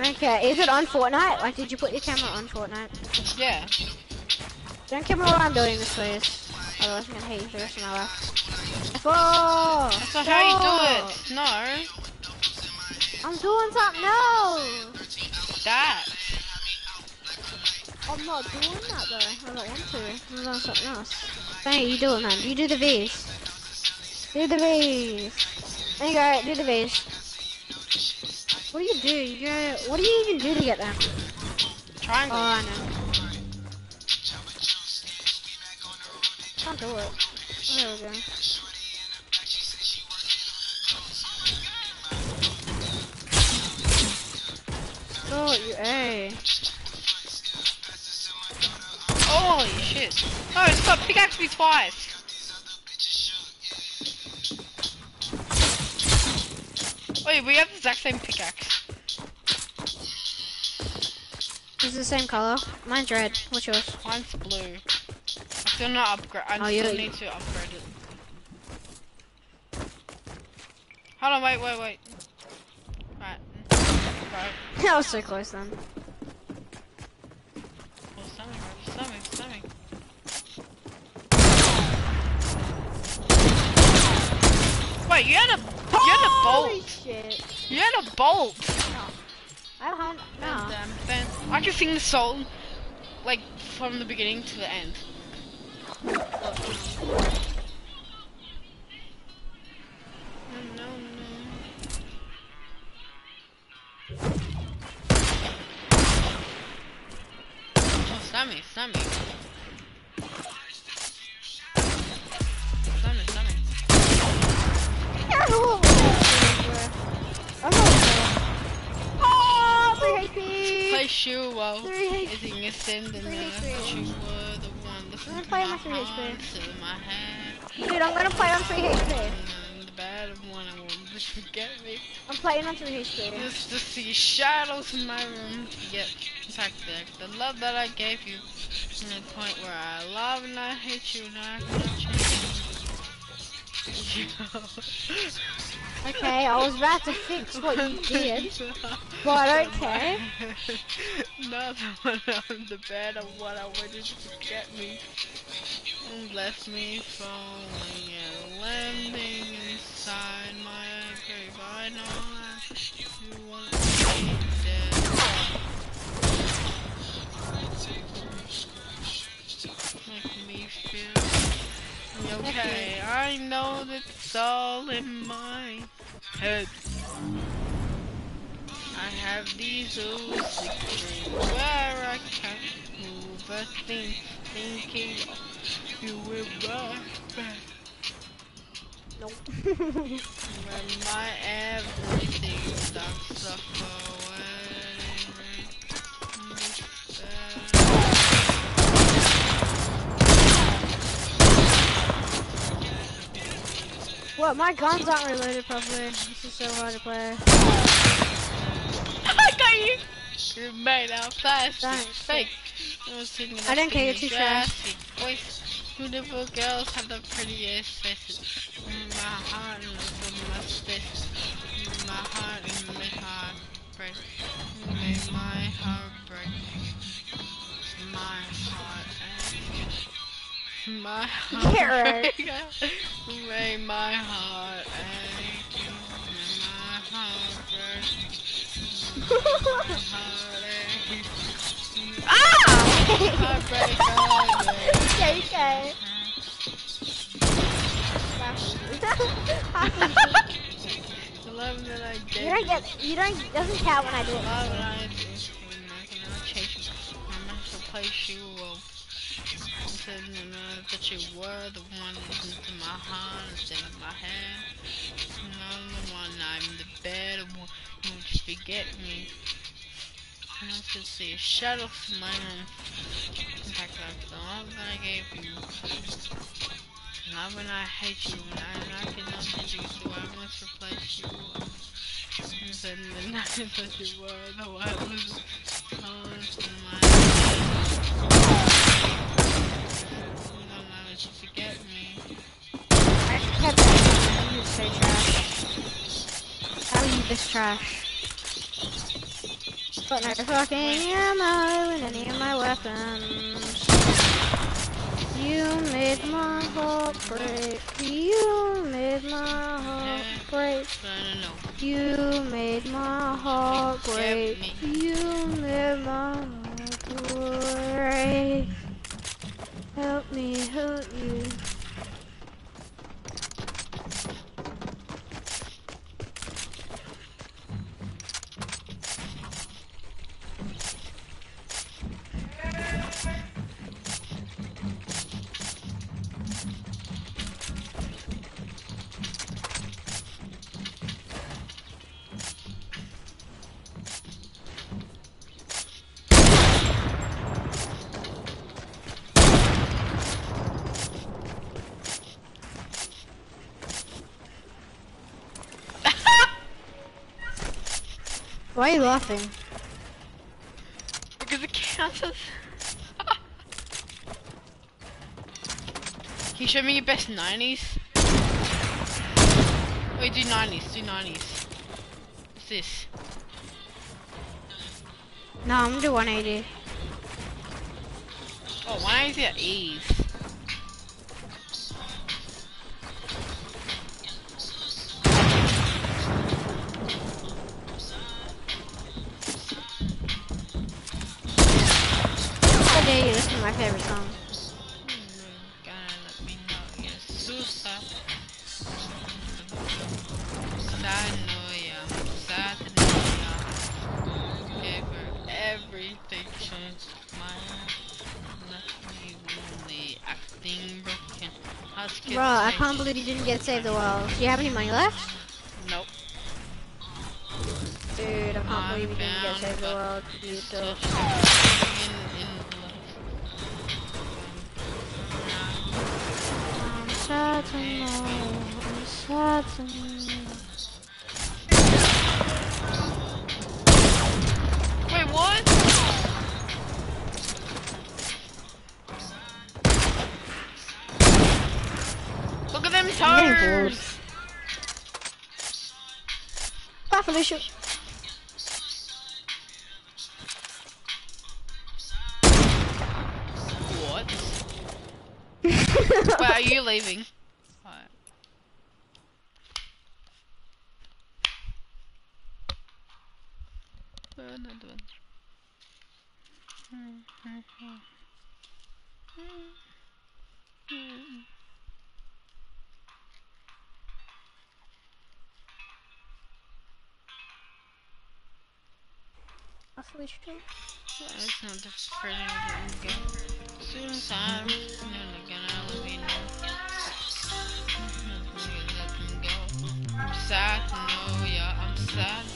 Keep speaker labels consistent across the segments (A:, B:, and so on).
A: Okay, is it on Fortnite? Like, did you put your camera on Fortnite?
B: Yeah.
A: Don't come while I'm doing this, please. Otherwise, I'm gonna hate you for the rest of my life. Whoa!
B: That's not how you do it. No.
A: I'm doing something else.
B: That.
A: I'm not doing that though. I don't want to. I'm doing something else. Hey, you do it, man. You do the V's. Do the V's. There you go. Do the V's. What do you do? You go. What do you even do to get them?
B: Triangle.
A: Oh, I know. Can't do it. Oh, there we go. Oh, you A.
B: Holy shit. Oh, stop. Pickaxe me twice. Wait, we have the exact same pickaxe.
A: It's the same color? Mine's red. What's yours?
B: Mine's blue. I still not upgrade. I
A: Oh,
B: still need to upgrade it. Hold on, wait, wait, wait. Right. Right.
A: that was so close then.
B: Oh. Wait, you had a you had a bolt.
A: shit.
B: You had a bolt.
A: I don't.
B: Damn, damn. I can sing the song like from the beginning to the end. No, no, no. Oh, Sammy, Sammy.
A: Oh, 3 HP!
B: Play.
A: Three
B: Is in your sin and
A: Three
B: then
A: HP.
B: you were the one that
A: I'm gonna play
B: my
A: my three HP.
B: heart to my head.
A: Dude, I'm gonna play on 3 HP.
B: The bad one I forget me.
A: I'm playing on 3 HP.
B: Just to see shadows in my room. Back there. The love that I gave you. To the point where I love and I hate you and I change you.
A: Okay, I was about to fix what you did, but okay.
B: Not the one on the bed of what I wanted to get me. And left me falling and landing inside my grave. I know okay. I know that it's all in my head. I have these old secrets where I can't move a thing, thinking you will right back.
A: Nope.
B: When my everything stops away.
A: What, my guns aren't reloaded properly. This is so hard to play.
B: I got you! You made out plastic
A: Thanks.
B: fake. I
A: I don't care, you're too
B: voice. Beautiful girls have the prettiest faces. Mm, my heart and in my space. My heart and my heart break. Made my heart break. My heart ache. My heart break. My heart ache. You made my heart break. Ah!
A: okay, okay.
B: The love that I
A: you don't get, you don't, it doesn't count when I do it.
B: love that I gave you, I cannot said that you were the one into my heart instead of my head. I'm the one, I'm the better one. Won't forget me? And I could see a shadow from my room. In fact, that's the love that I gave you. Love and I hate you, and I, and I cannot hate you, so I must replace you. And said in night that you were the one who was calling to my forget me.
A: I kept that. You so trash. How you this trash? But not fucking ammo in any of my weapons. You made my heart break. You made my heart break.
B: No, no, no.
A: You made my heart break. You made my heart break. Help me help you. Why are you laughing?
B: Because it counts. Can you show me your best 90s? Wait, do 90s, do 90s. What's this?
A: No, I'm gonna do 180.
B: Oh, 180 at ease.
A: Believe you didn't get saved a while. Do you have any money left?
B: Nope.
A: Dude, I can't
B: I
A: believe you didn't get a
B: a
A: while. You Bye, Felicia.
B: That's not the first thing I'm gonna go. Suicide, never gonna let me know. Let me go. I'm sad to know ya, I'm sad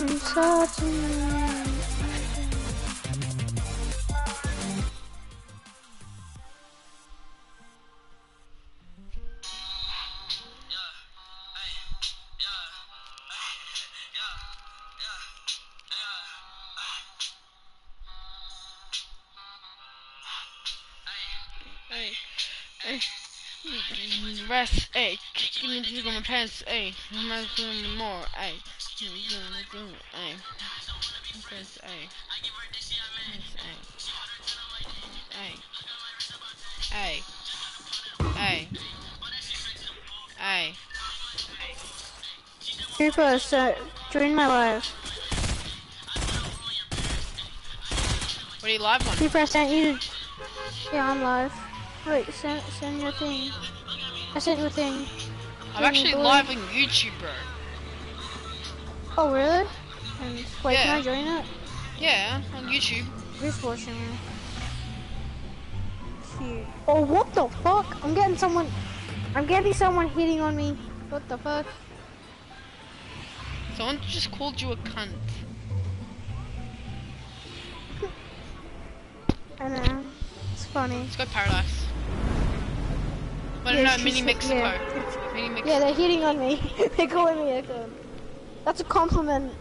B: I'm sad rest, hey, give me on my pants, hey, I'm not doing more, hey, give me doing it, hey, press, hey, hey, hey, hey, hey, hey,
A: Creeper, so join my live.
B: what are you live on?
A: Creeper, I sent you. Yeah, I'm live. Wait, send send your thing. I sent your thing.
B: I'm actually live on YouTube, bro.
A: Oh, really? And wait, can I join it?
B: Yeah, on YouTube.
A: Who's watching me? Oh, what the fuck? I'm getting someone. I'm getting someone hitting on me. What the fuck?
B: Someone just called you a cunt.
A: I know. It's funny.
B: Let's go paradise. But
A: Yeah,
B: no, mini Mexico.
A: yeah.
B: Mini Mexico.
A: Yeah, they're hitting on me. they're calling me Echo. That's a compliment.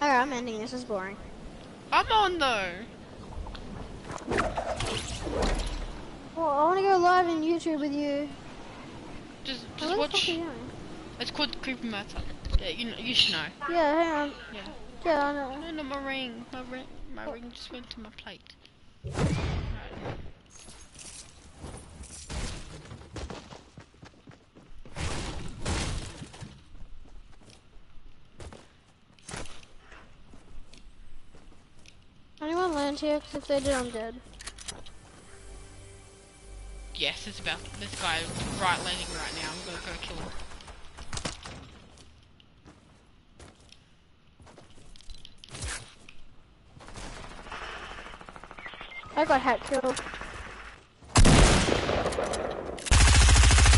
A: Alright, I'm ending this. is boring.
B: I'm on though.
A: Well, I want to go live in YouTube with you.
B: Just,
A: oh,
B: just
A: the
B: watch.
A: are you doing?
B: It's called Creepy Matter. Yeah, you know, you should know.
A: Yeah, hang on.
B: Yeah.
A: Yeah, I know.
B: No, no, my ring. My ring. My ring just went to my plate. Right.
A: Anyone land here? 'Cause if they did, I'm dead.
B: Yes, it's about this guy right landing right now. I'm gonna go kill him.
A: I got hat killed.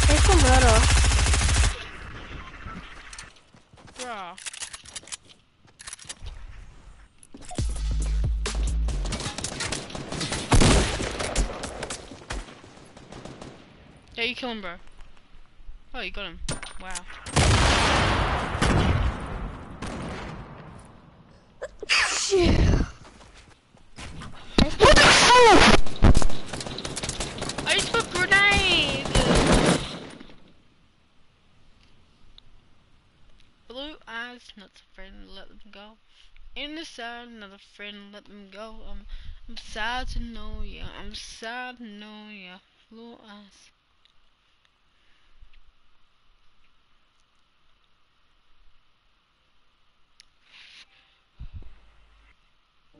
A: There's some murder.
B: Bruh. Yeah, you kill him, bro. Oh, you got him. Wow.
A: Shit. What the hell?
B: I just put grenade! Blue eyes, not a friend, let them go. In the sun, not a friend, let them go. I'm, I'm sad to know ya, I'm sad to know ya. Blue eyes.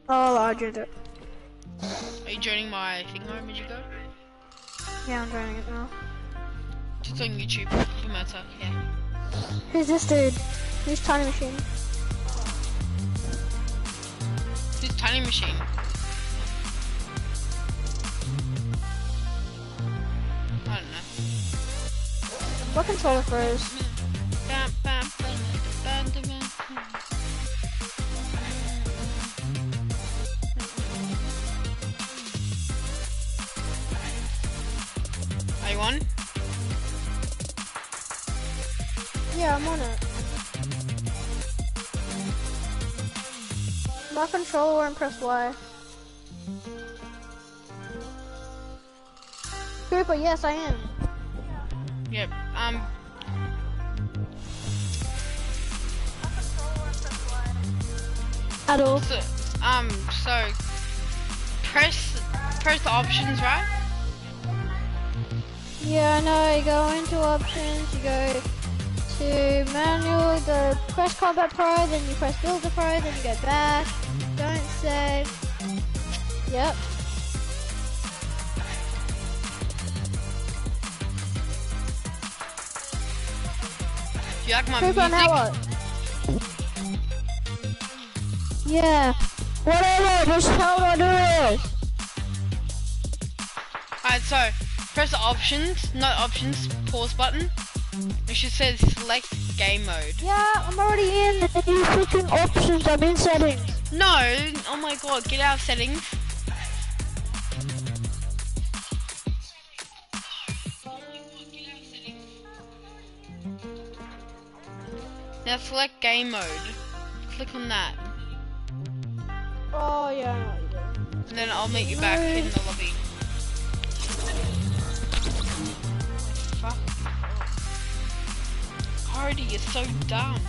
A: Oh, I did it.
B: Are you joining my thing home, did you go?
A: Yeah, I'm joining it now.
B: Just on YouTube, no matter, yeah.
A: Who's this dude? Who's Tiny Machine?
B: This tiny machine. I don't know.
A: What controller froze?
B: Are you?
A: Yeah, I'm on it. My controller won't press Y. Cooper, yes, I am.
B: Yep. Um.
A: At all.
B: So, um. So, press press the options, right?
A: Yeah, I know. You go into options, you go to manual, go press combat pro, then you press builder pro, then you go back. Don't save. Yep.
B: Do you like my
A: now
B: music?
A: what? Yeah. Whatever, just how do I do this?
B: Alright, so press the options, not options, pause button. It should say select game mode.
A: Yeah, I'm already in. And then you switching options. I'm in settings.
B: No, oh my god, get out of settings. Now select game mode. Click on that.
A: Oh yeah, I know what you're doing.
B: And then I'll meet you back in the lobby. Hardy, you're so dumb.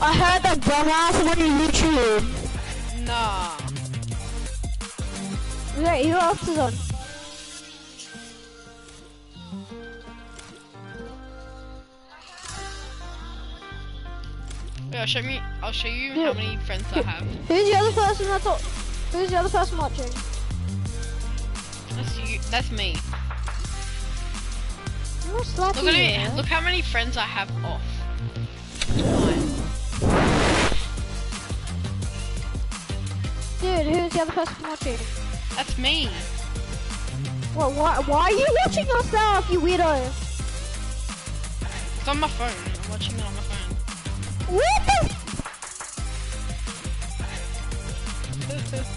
A: I heard that dumbass on YouTube.
B: Nah.
A: Wait, who else is on?
B: Yeah, show me. I'll show you how many friends I have.
A: Who's the other person that's on? Who's the other person watching?
B: That's you. That's me. Look at me. Look how many friends I have off. Nine.
A: the other person watching?
B: That's me.
A: What? Why? Why are you watching yourself, you weirdo?
B: It's on my phone. I'm watching it on my phone.
A: What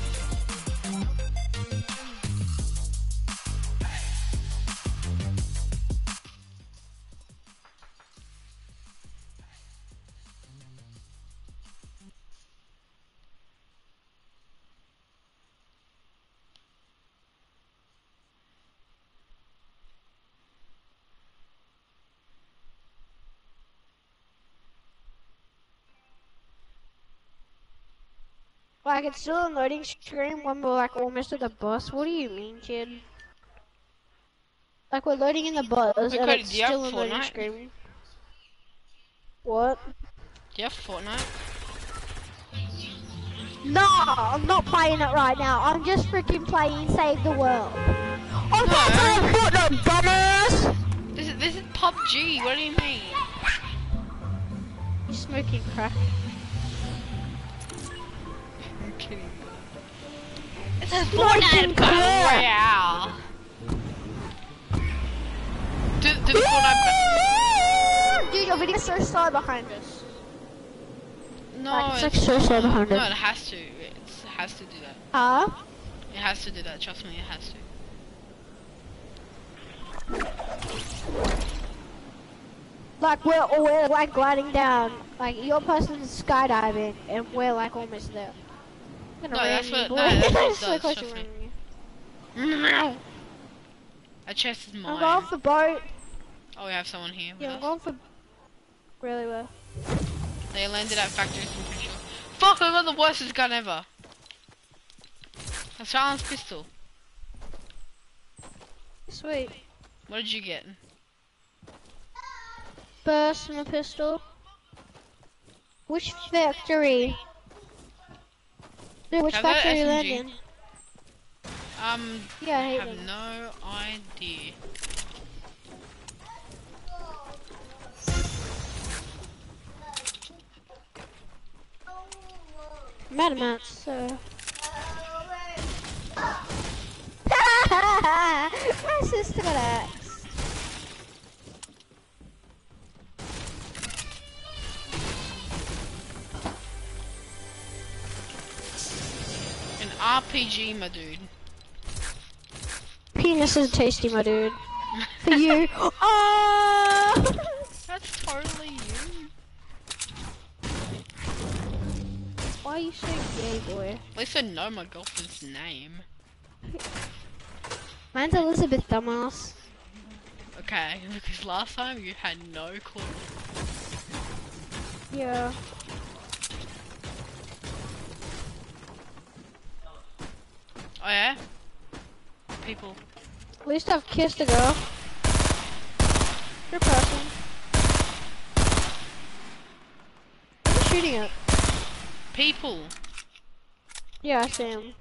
A: Like it's still a loading screen when we're like almost at the bus. What do you mean, kid? Like we're loading in the bus
B: Wait,
A: and
B: Cody,
A: it's
B: do you have
A: still a loading screen. What?
B: Do you have Fortnite?
A: No, I'm not playing it right now. I'm just freaking playing Save the World. I'm
B: No.
A: not playing Fortnite, dumbass!
B: This is this is PUBG. What do you mean?
A: You're smoking crack.
B: Kidding. It's a Fortnite Battle. Royale. Do, do the Fortnite
A: Dude, your video's so slow behind us.
B: No,
A: Like, it's like so slow behind
B: No,
A: it.
B: it has to. It's, it has to do that.
A: Huh?
B: It has to do that. Trust me, it has to.
A: Like we're we're like gliding down. Like your person's skydiving, and we're like almost there. I'm gonna
B: No, that's what- no, that's what it does,
A: close
B: trust me. That chest is mine.
A: I'm going for boat.
B: Oh, we have someone here.
A: Yeah, I'm going for really well.
B: They landed at factory. I'm pretty sure. Fuck! I got the worstest gun ever. A silenced pistol.
A: Sweet.
B: What did you get?
A: Burst and a pistol. Which factory? Dude, which
B: Have
A: factory you landing?
B: Um,
A: Yeah, I
B: I have
A: them.
B: no idea.
A: Mad so. My sister got axed.
B: RPG, my dude.
A: Penis is tasty, my dude. For you. Oh!
B: That's totally you.
A: Why are you so gay, boy?
B: At least I know my girlfriend's name.
A: Mine's Elizabeth, dumbass.
B: Okay, because last time you had no clue.
A: Yeah.
B: Oh yeah? People.
A: At least I've kissed a girl. Good person. I'm shooting it.
B: People.
A: Yeah, I see him.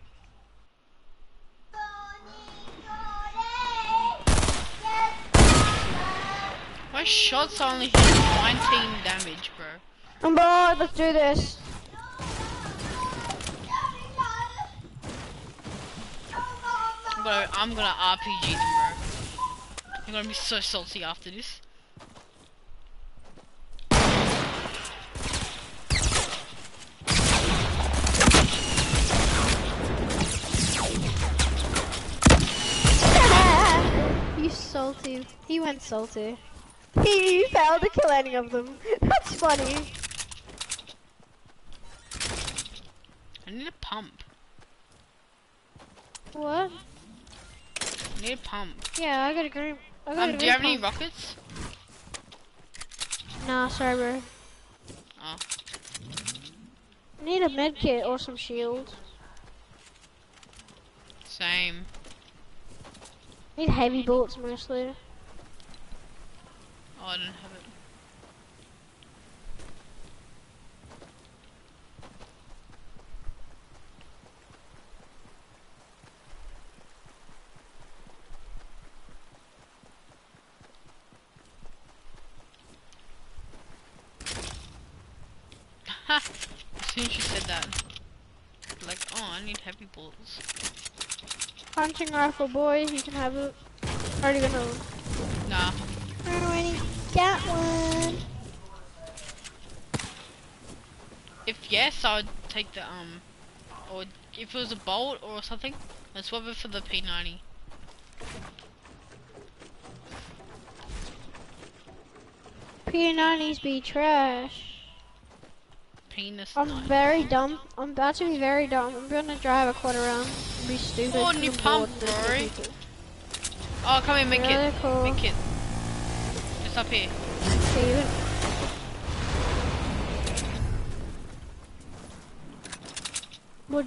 B: My shots only hit 19 damage, bro.
A: I'm bored, let's do this.
B: Gonna, I'm gonna RPG them, bro. I'm gonna be so salty after this.
A: you salty. He went salty. He failed to kill any of them. That's funny.
B: I need a pump.
A: What?
B: Need a pump.
A: Yeah, I got a green. I got a
B: Um, do you have any rockets?
A: Nah, sorry, bro.
B: Oh.
A: Need a med kit or some shield.
B: Same.
A: Need heavy bullets mostly.
B: Oh, I didn't have it. Ha! As soon as you said that, like, oh, I I need heavy bullets.
A: Hunting rifle, boys. You can have it. Already gonna.
B: Nah.
A: I already got one.
B: If yes, I'd take the um, or if it was a bolt or something, I'd swap it for the P90.
A: P90s be trash.
B: Penis.
A: I'm
B: 90.
A: very dumb. I'm about to be very dumb. I'm gonna drive a quarter round. Be stupid.
B: Oh,
A: 'cause
B: new
A: I'm
B: pump,
A: bored with
B: bro.
A: people.
B: Oh, come here, make
A: Really
B: it.
A: cool.
B: Make it. Just up here.
A: You- Would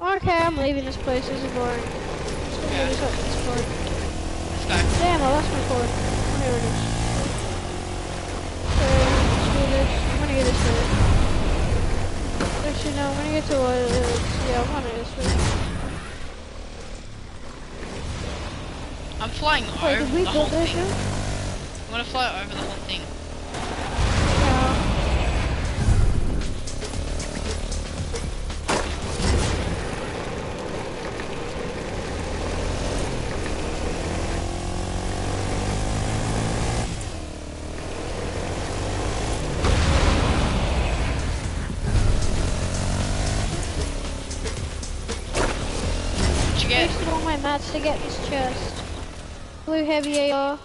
A: Okay, I'm leaving this place. Is boring. Let's
B: Yeah.
A: this up this board. Damn, I lost my cord. Oh, here it is. Okay, let's do this. I'm gonna get this way. Actually, no, I'm gonna get to what it is. Yeah, I'm gonna this way.
B: I'm flying
A: Wait,
B: over the whole thing. I'm gonna fly over the whole thing.
A: Mats to get this chest. Blue heavy AR.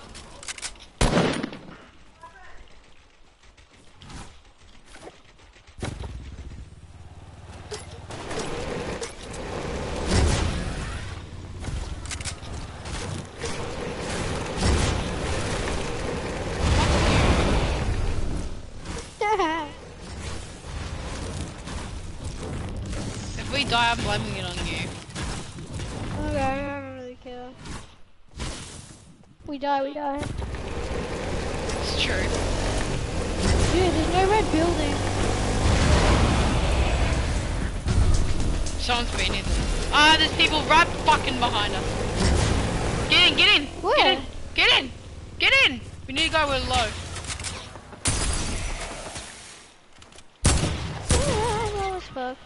B: People right fucking behind us. Get in, get in, get
A: Where?
B: in, get in, get in. We need to go with low.
A: Yeah, low as fuck.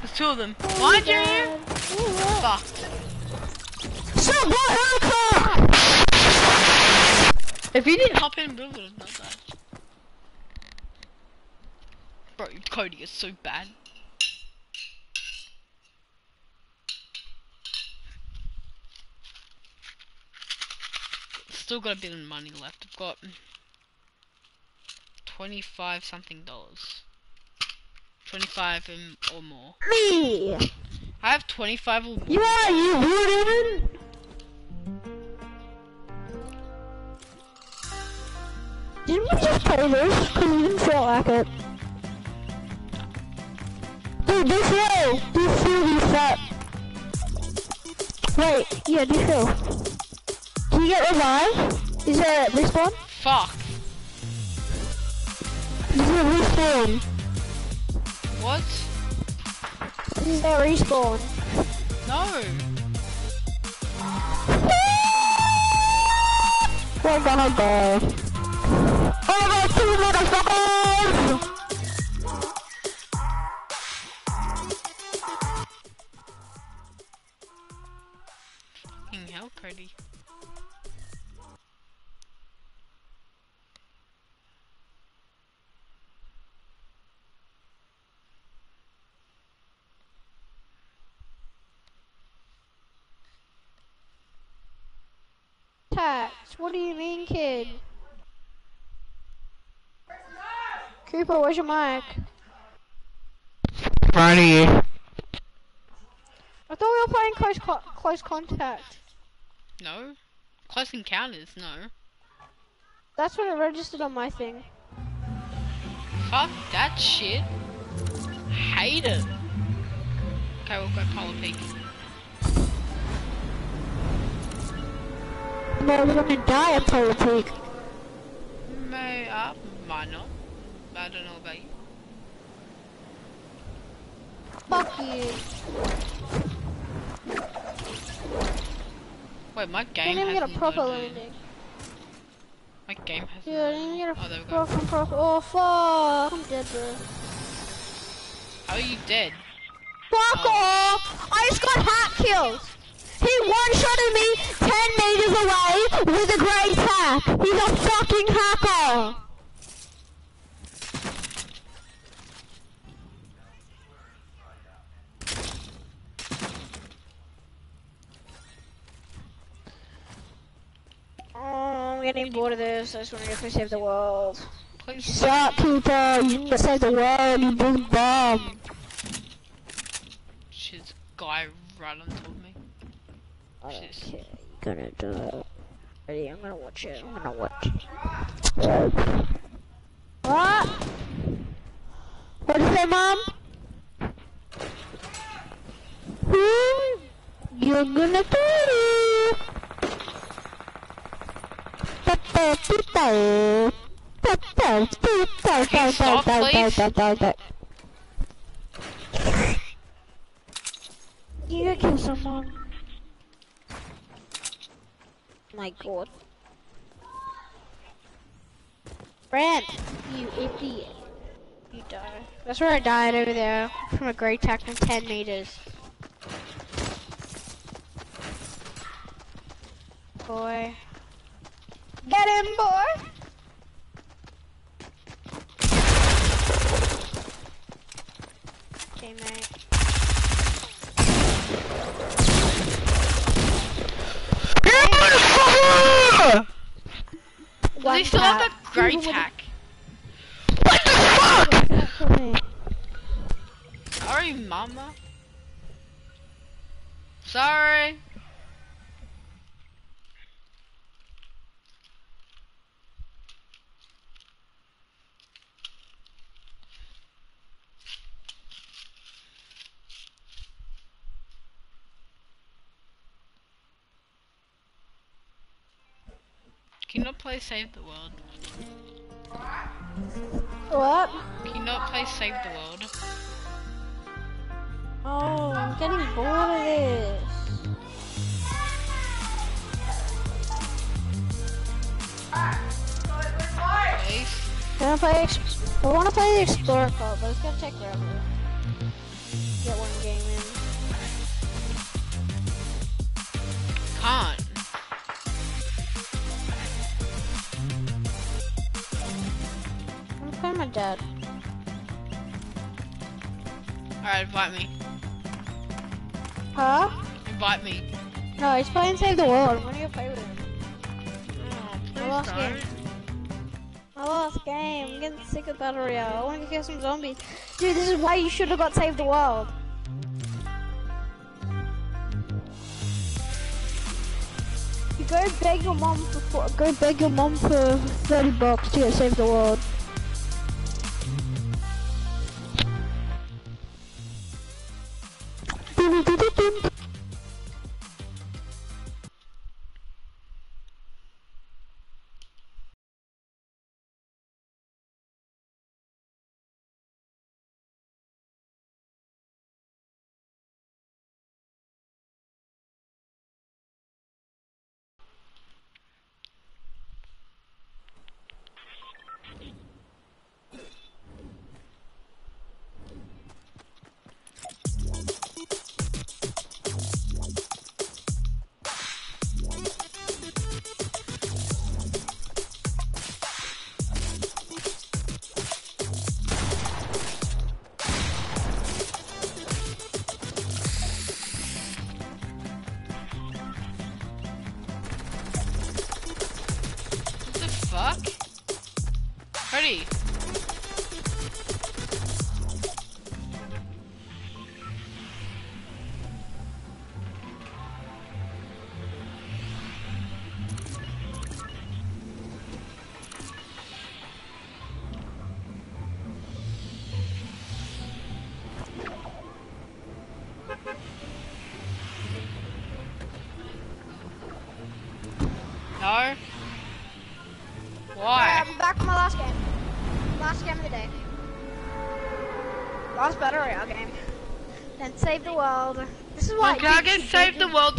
B: There's two of them. Behind you, you.
A: Fuck.
B: Fucked. If you didn't hop in, Bill would have done that. Bro, Cody is so bad. Still got a bit of money left. I've got 25 something dollars. 25 and, or more.
A: Me!
B: I have 25 or more.
A: You are you rooted? Didn't we just play this? Cause we didn't feel like it. Dude, this way! This field is fat. Wait, yeah, this hill. You get? Is it a respawn?
B: Fuck.
A: Is there a respawn?
B: What?
A: Is there a respawn?
B: No.
A: We're gonna go. What do you mean, kid? Cooper, where's your mic?
C: Right.
A: I thought we were playing close co close contact.
B: No. Close encounters, no.
A: That's what it registered on my thing.
B: Fuck that shit. Hate it. Okay, we'll go Polar Peak.
A: No, we're gonna die at Polar Peak.
B: May might not. I don't know about you.
A: Fuck you.
B: Wait, my game
A: Didn't even get a proper
B: loaded. My game hasn't
A: Dude, I didn't get a
B: Oh, there we go.
A: fucking proper. Oh fuck! I'm dead, bro.
B: How are you dead?
A: Fuck
B: Oh.
A: off! I just got hat kills. He one-shotted me 10 great. He's a fucking hacker. Oh, I'm getting bored of this. I just want to go save the world.
B: Please.
A: Shut people! You need to save the world, you big bomb!
B: She's guy right on top of me.
A: I don't
B: Jeez.
A: care. You're gonna do it. Ready? I'm gonna watch it. I'm gonna watch. What? What did you say, Mom? Hmm? You're gonna do it. Da-da-da-da.
B: stop, please?
A: You gotta kill someone. My god. Brent, you idiot. You die. That's where I died over there from a great attack from 10 meters. Boy. Get him, boy! Teammate.
B: Does
A: One
B: still have
A: tap.
B: that great hack?
A: the fuck?
B: Sorry, mama. Sorry. Can you not play Save the World?
A: What?
B: Can you not play Save the World?
A: Oh, I'm getting bored of this. I play? Ex- I want to play the Explorer Club, but it's gonna take forever. Get one game in.
B: Can't.
A: I'm playing my dad.
B: Alright, invite me.
A: Huh?
B: Invite me.
A: No, he's playing Save the World. Gonna go play with.
B: Oh,
A: I lost
B: don't.
A: game. My last game. I'm getting sick of Battle Royale. I want to kill some zombies. Dude, this is why you should have got Save the World. You go beg your mom for go beg your mom for thirty bucks to get Save the World.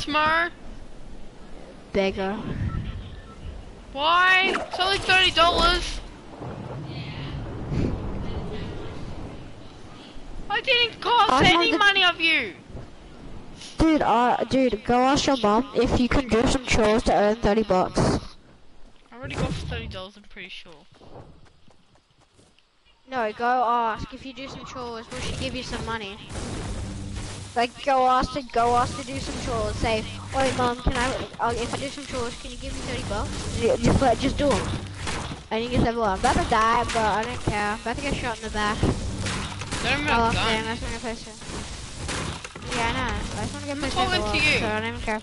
B: Tomorrow?
A: beggar.
B: Why? It's only thirty dollars. I didn't cost
A: I
B: any money of you.
A: Dude, uh, dude, go ask your mom if you can do some chores to earn 30 bucks.
B: I already got thirty dollars. I'm pretty sure.
A: No, go ask if you do some chores, will she give you some money? Like, go ask to go ask to do some chores. Say, wait, mom, can I? Uh, if I do some chores, can you give me thirty bucks? Ju- Just let, just do them. And you can say, well, I'm about to die, but I don't care. I'm about to get shot in the back.
B: Don't remember
A: Oh, damn, that's not gonna place it. Yeah, I know. I just wanna get my paperwork,
B: to you.
A: so I don't even care.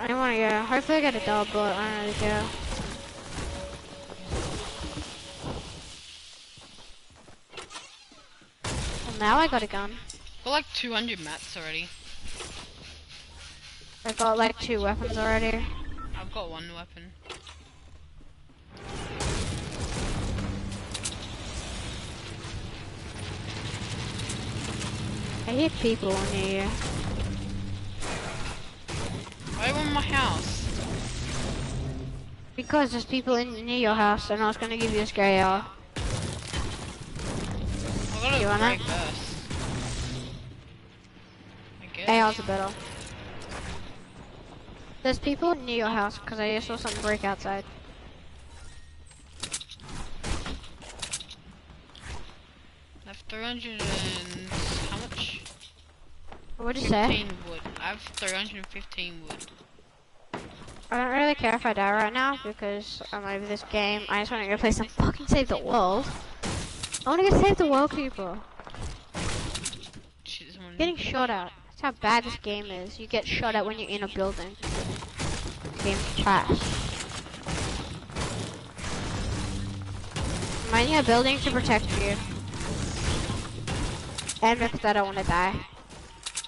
A: I don't wanna go. Hopefully I get a dub, but I don't really care. Well, now I got a gun.
B: Got like 200 mats already.
A: I got like two weapons already.
B: I've got one weapon.
A: I hate people near here.
B: Why want my house?
A: Because there's people in near your house and I was gonna give you a scary hour.
B: I got a
A: You want
B: great
A: it?
B: burst. I guess.
A: AR's are better. There's people near your house because I just saw something break outside.
B: I have 300 and how much?
A: What'd you say?
B: 15 wood. I have 315 wood.
A: I don't really care if I die right now because I'm over this game. I just want to go play some fucking Save the World. I want to go save the world, people. Getting shot at. How bad this game is. You get shot at when you're in a building. Game's trash. I'm in a building to protect you. And because I don't want to die.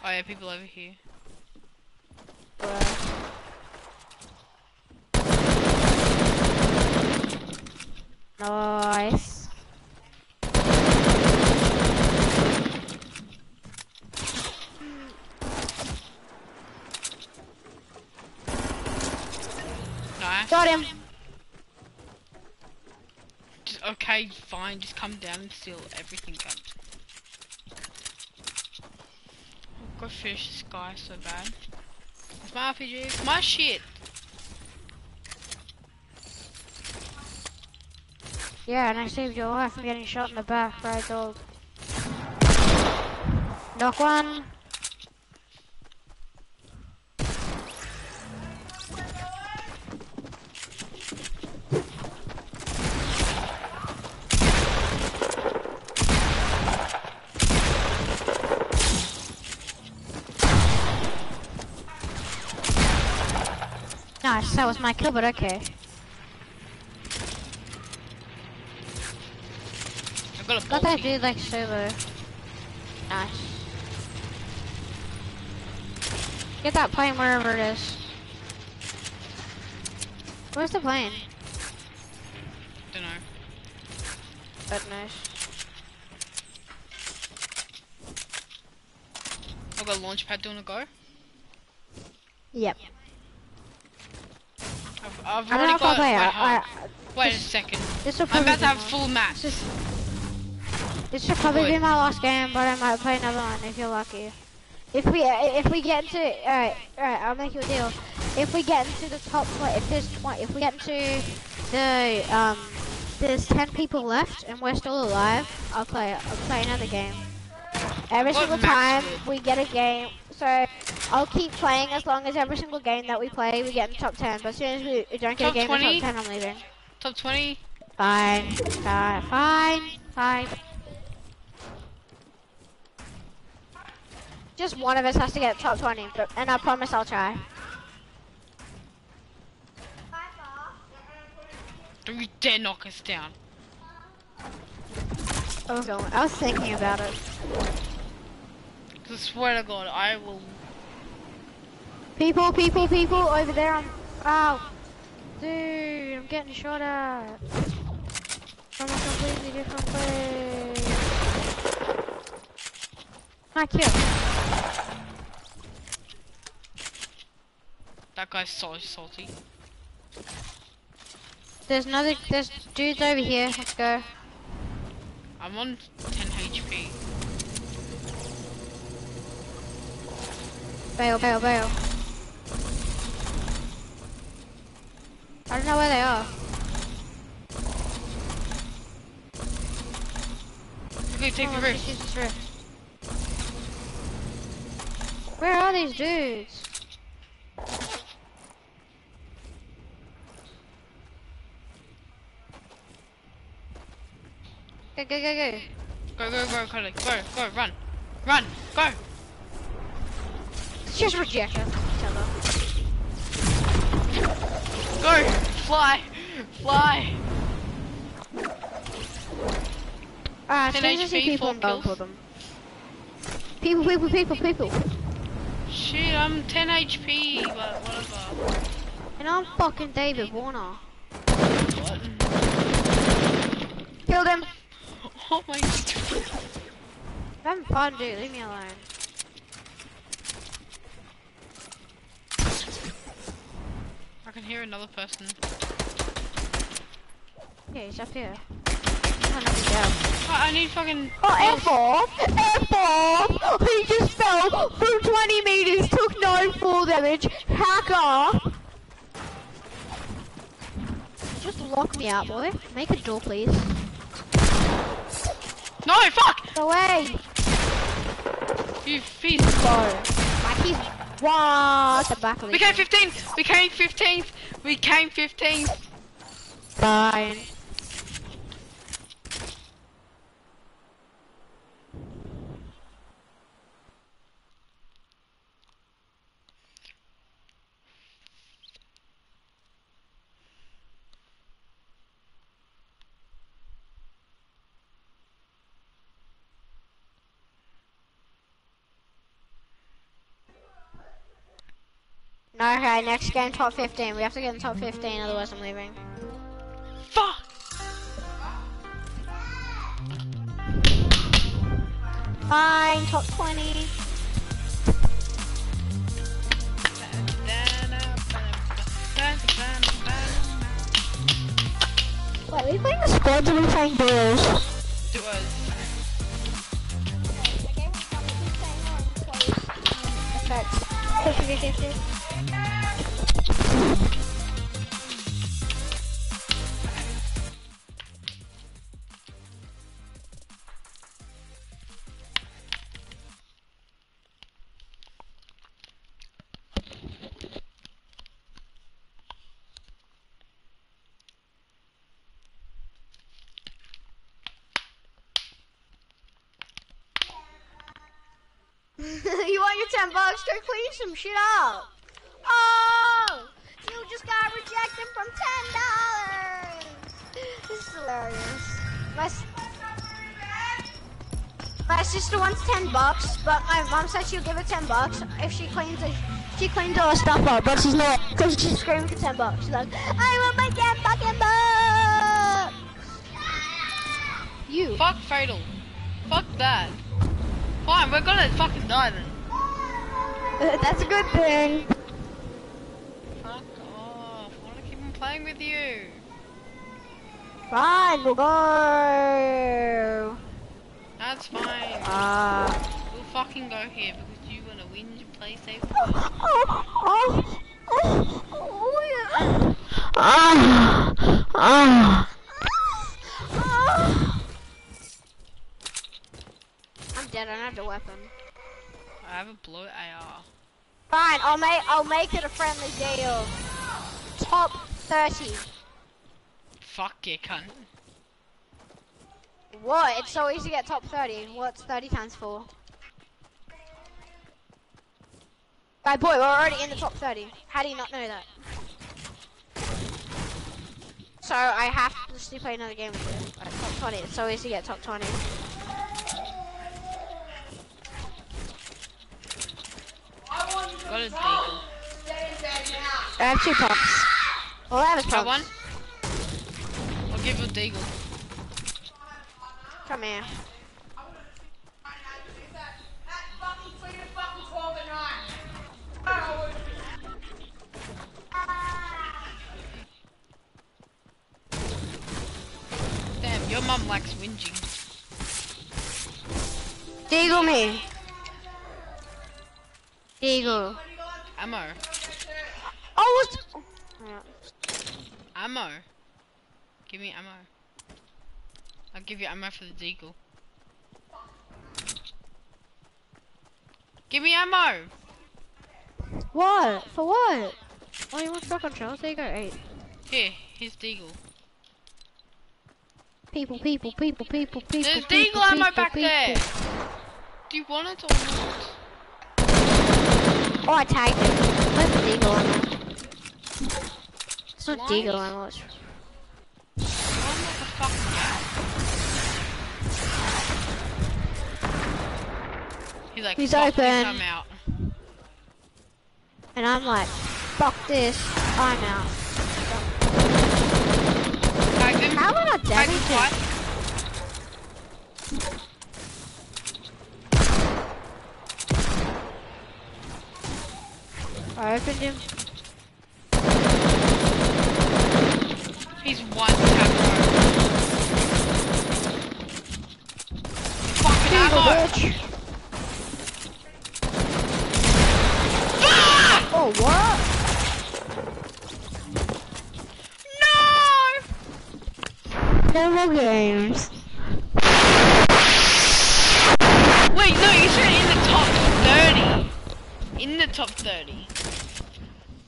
B: Oh yeah, people over here.
A: Nice. Got him.
B: Just, okay, fine. Just come down and steal everything, guys. Oh, go finish this guy so bad. It's my RPG. It's my shit.
A: Yeah, and I saved your life from getting shot in the back by a dog. Knock one. Nice, that was my kill, but okay.
B: I got a
A: Got that dude like solo. Nice. Get that plane wherever it is. Where's the plane?
B: Don't know.
A: But nice.
B: I've got a launch pad doing a go.
A: Yep.
B: I've, I've
A: I don't
B: already
A: know if I'll play
B: wait,
A: it.
B: hold wait a second.
A: this will
B: I'm about to have full mats.
A: This, this should probably be my last game, but I might play another one if you're lucky. If we if we get into alright alright I'll make you a deal. If we get into the top if there's twenty, if we get into the um there's ten people left and we're still alive, I'll play. I'll play another game. Every
B: What
A: single time we get a game, so I'll keep playing as long as every single game that we play we get in the top ten. But as soon as we we don't get
B: Top
A: a game in the top ten, I'm leaving.
B: Top 20.
A: Fine, fine, fine, fine. Just one of us has to get top 20, but, and I promise I'll try.
B: Don't you dare knock us down.
A: Oh, I was going, I was thinking about it.
B: 'Cause I swear to God, I will.
A: People, people, people over there on, oh, dude, I'm getting shot at. From a completely different place. My kill.
B: That guy's so salty.
A: There's another. There's dudes over here. Let's go.
B: I'm on 10 HP.
A: Bail, bail, bail. I don't know where they are.
B: Okay, take
A: Oh,
B: the rift.
A: just use this rift. Where are these dudes? Go, go, go, go.
B: Go, go, go, go, go, go, run. Run, go.
A: Let's just reject each other.
B: Go, fly, fly.
A: Ah,
B: Ten
A: as soon as I see
B: HP,
A: people,
B: four
A: I'm for them. People, people, people, people.
B: Shit, I'm 10 HP, but whatever.
A: And I'm fucking David Warner.
B: What?
A: Killed him.
B: Oh my god.
A: I'm having fun, dude. Leave me alone.
B: Can hear another person.
A: Yeah, he's up here. Oh, no, he's down.
B: I need fucking.
A: Oh, F4! F4! He just fell from 20 meters, took no fall damage. Hacker! Just lock me out, boy. Make a door, please.
B: No, fuck!
A: Go away!
B: You feast.
A: Go. What? The back of
B: We
A: the
B: came 15th! We came 15th! We came 15th!
A: Fine. No, okay, next game top 15. We have to get in top 15, otherwise I'm leaving.
B: Fuck!
A: Fine, top 20. Wait, are we playing the squads or are we playing duels?
B: Do us.
A: you bucks? Go clean some shit up. Oh! You just got rejected from $10. This is hilarious. My, my sister wants 10 bucks, but my mom said she'll give her 10 bucks if she cleans it. She cleans all her stuff up, but she's not, because she's screaming for 10 bucks. She's like, I want my 10 fucking bucks! You.
B: Fuck Fatal. Fuck that. Fine, we're gonna fucking die then.
A: That's a good thing.
B: Fuck off. I wanna keep on playing with you.
A: Fine, we'll go.
B: That's fine.
A: Uh,
B: We'll fucking go here because you wanna win your play safe.
A: oh, oh, oh, oh, yeah. Ah, ah. I'm dead. I don't have a weapon.
B: I have a blow AR.
A: Uh, Fine, I'll make I'll make it a friendly deal. Top thirty.
B: Fuck you, cunt.
A: What? It's so easy to get top thirty. What's thirty times four? My boy, we're already in the top thirty. How do you not know that? So I have to play another game with you. Top twenty. It's so easy to get top twenty.
B: got his.
A: I have two pops. All I have
B: a
A: pops.
B: One? I'll give you a deagle.
A: Come here.
B: Damn, your mum likes whinging.
A: Deagle me. Deagle.
B: Ammo.
A: Oh, what's...
B: Ammo. Give me ammo. I'll give you ammo for the deagle. Give me ammo!
A: What? For what? Oh, you want shotgun shells? There you go, eight.
B: Here, here's deagle.
A: People, people, people, people, people.
B: There's
A: people,
B: deagle ammo
A: people,
B: back
A: people.
B: there! Do you want it or not?
A: Oh, I tagged it. Where's the deagle ammo? It's not deagle ammo. It's...
B: I'm the fucking. He's like,
A: He's
B: "Fuck this,
A: open."
B: I'm out.
A: And I'm like, fuck this. I'm out. How am I not
B: Tag him
A: damaged?
B: twice.
A: I opened him.
B: He's one tap Fucking
A: Deagle,
B: ammo!
A: bitch.
B: Ah!
A: Oh, what?
B: No!
A: No more games.
B: Wait, no, you said in the top 30. In the top 30.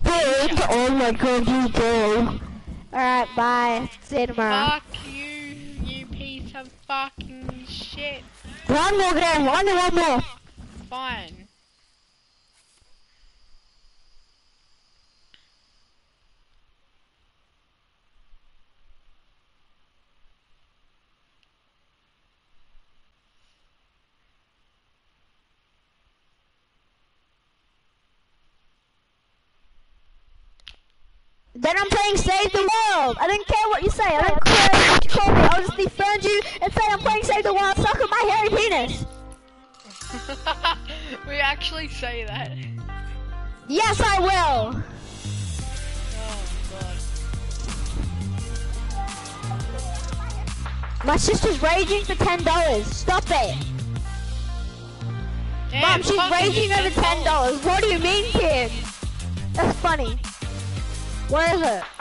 A: Dude, oh my god, you do. Alright,
B: Fuck you, you piece of fucking shit.
A: One more more, one more.
B: Fine.
A: Then I'm playing Save the World. I don't care what you say. I don't care what you call me. I'll just defend you and say I'm playing Save the World. Suck at my hairy penis.
B: we actually say that.
A: Yes, I will.
B: Oh god.
A: My sister's raging for ten dollars. Stop it.
B: Damn,
A: Mom, she's raging over ten dollars. What do you mean, kid? That's funny. Where is it?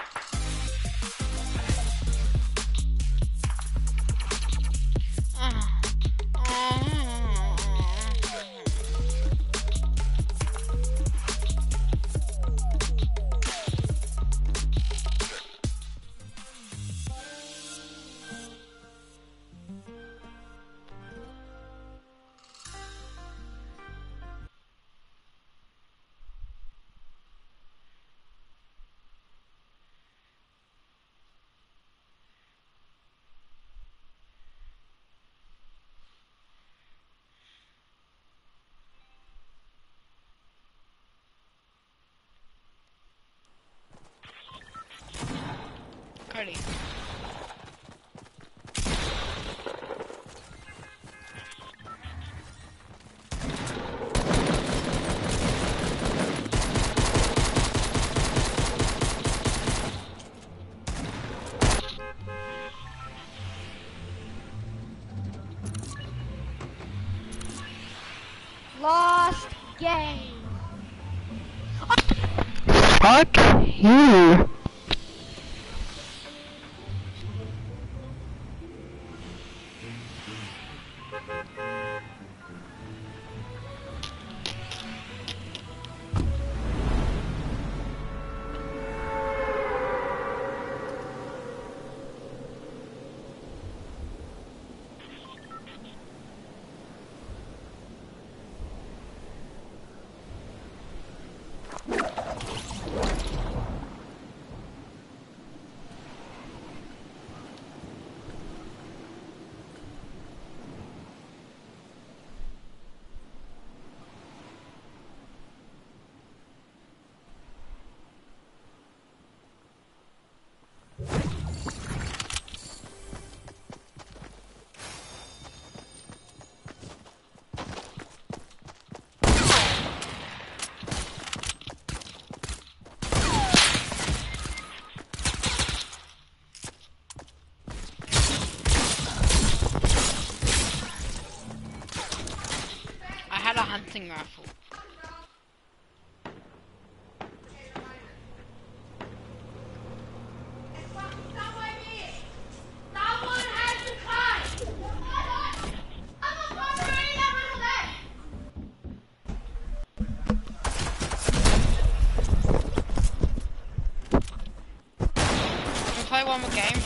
B: One more game?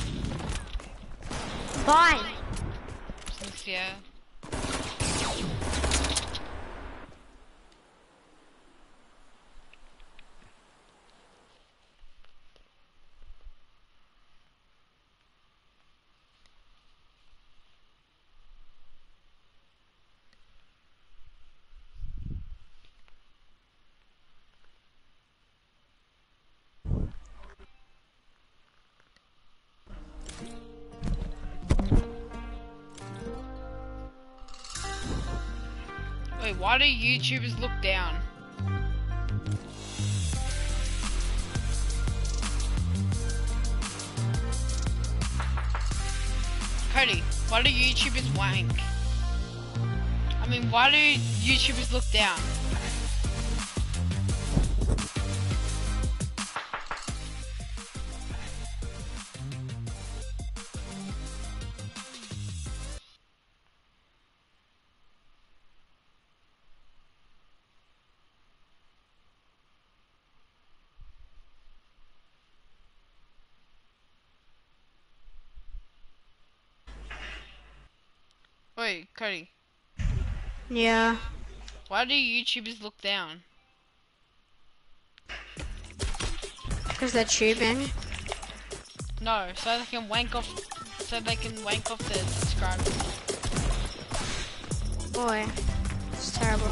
A: Fine.
B: Why do YouTubers look down? Cody, why do YouTubers wank? I mean, why do YouTubers look down? Cody,
A: Yeah.
B: why do YouTubers look down?
A: Because they're tubing.
B: No, so they can wank off, so they can wank off their subscribers.
A: Boy. It's terrible.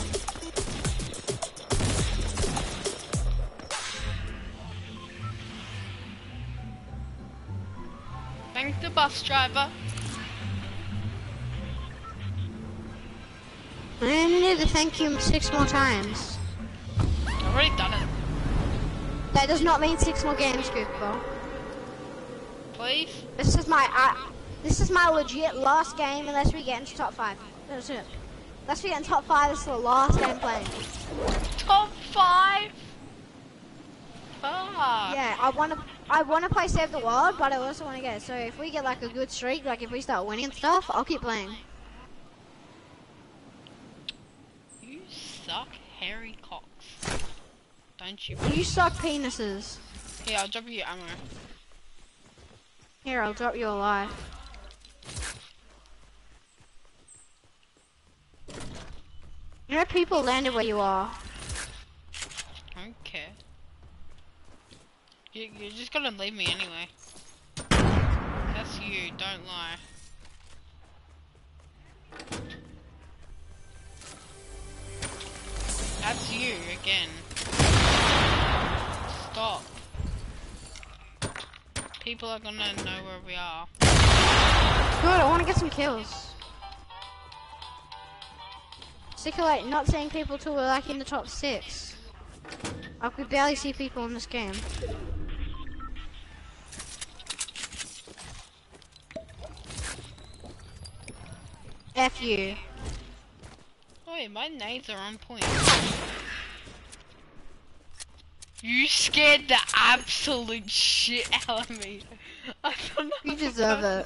B: Thank the bus driver.
A: I only need to thank you six more times.
B: I've already done it.
A: That does not mean six more games, Goofball.
B: Please?
A: This is my uh, this is my legit last game unless we get into top five. It. Unless we get in top five, this is the last game playing.
B: Top five? Fuck.
A: Yeah, I wanna I wanna play Save the World, but I also wanna get so if we get like a good streak, like if we start winning stuff, I'll keep playing.
B: You suck hairy cocks. You?
A: You suck penises.
B: Here, I'll drop you ammo.
A: Here, I'll drop you a life. You know people landed where you are.
B: I don't care. You, you're just gonna leave me anyway. That's you, don't lie. That's you again. Stop. People are gonna know where we are.
A: Good, I wanna get some kills. Sick of like not seeing people till we're like in the top six. Like we barely see people in this game. F you.
B: Oh wait, my nades are on point. You scared the absolute shit out of me. I don't know.
A: You deserve it.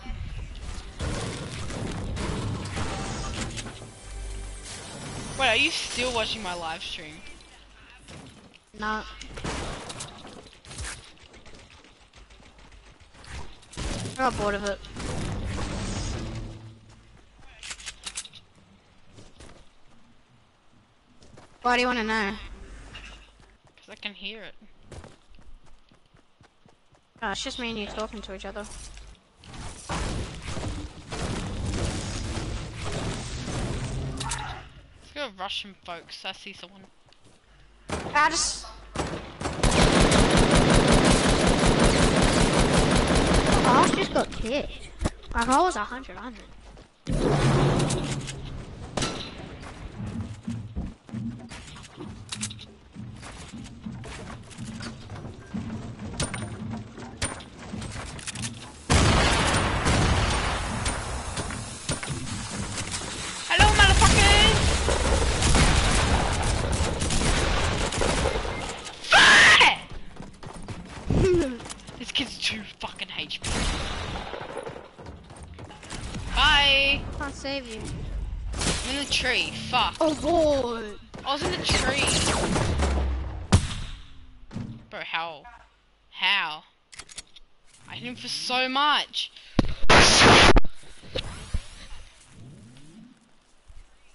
B: Wait, are you still watching my live stream?
A: No. I got bored of it. Why do you want to know?
B: can hear it.
A: Ah, it's just me and you talking to each other.
B: Let's go Russian folks. I see someone.
A: I just. Oh, I just got kicked. Like I was
B: 100 100.
A: Oh boy.
B: I was in the tree. Bro, how? How? I him for so much.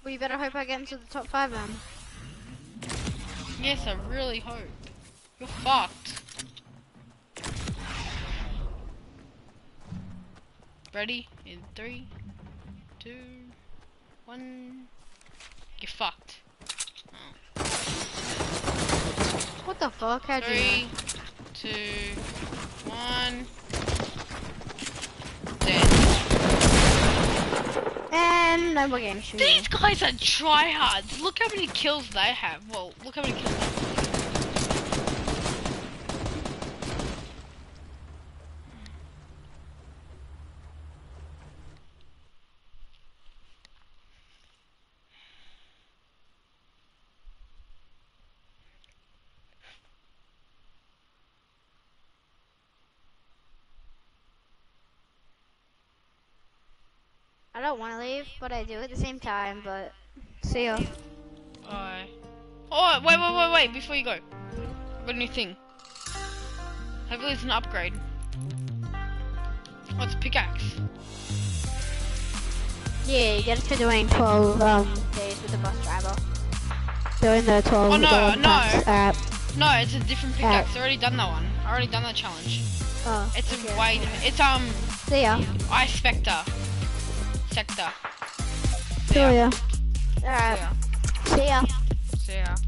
A: Well, you better hope I get into the top five then.
B: Yes, I really hope. You're fucked. Ready? In three, two, one. You're fucked.
A: What the fuck? How'd you?
B: Three, two, one. Dead.
A: And no more games for you.
B: These guys are tryhards. Look how many kills they have. Well, look how many kills.
A: Don't want to leave, but I do at the same time. But see ya.
B: Alright. Oh, wait, wait, wait, wait, before you go. I've got a new thing. Hopefully it's an upgrade. Oh, it's a pickaxe.
A: Yeah, you get it for doing 12 um, days with the bus driver. Doing the 12
B: Oh, no, no. No, it's a different pickaxe. I already done that one. I already done that challenge.
A: Oh,
B: It's
A: okay.
B: a way. It's um
A: See ya.
B: Ice Spectre sector.
A: See
B: Yeah.
A: ya.
B: See
A: Alright.
B: Uh, ya.
A: See ya.
B: See ya.